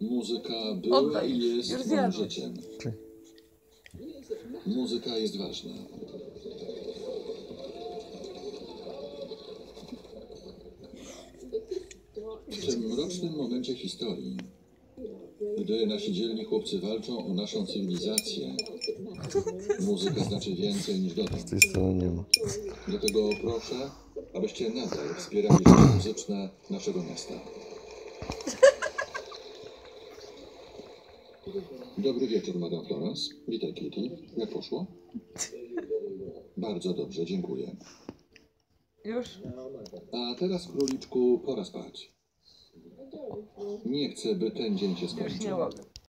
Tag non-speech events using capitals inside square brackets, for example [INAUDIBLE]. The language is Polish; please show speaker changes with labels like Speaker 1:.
Speaker 1: Muzyka była
Speaker 2: Oddaj,
Speaker 1: i jest
Speaker 2: już
Speaker 1: moim życiem. Muzyka jest ważna. W tym mrocznym momencie historii, gdy nasi dzielni chłopcy walczą o naszą cywilizację, muzyka znaczy więcej niż
Speaker 3: Z
Speaker 1: dotąd.
Speaker 3: tej strony nie ma.
Speaker 1: Dlatego proszę, abyście nadal wspierali życie muzyczne naszego miasta. Dobry wieczór, Madame Florence. Witaj, Kitty. Jak poszło? [LAUGHS] Bardzo dobrze, dziękuję.
Speaker 2: Już?
Speaker 1: A teraz, króliczku, pora spać. Nie chcę, by ten dzień się
Speaker 2: Już nie
Speaker 1: skończył.
Speaker 2: mogę.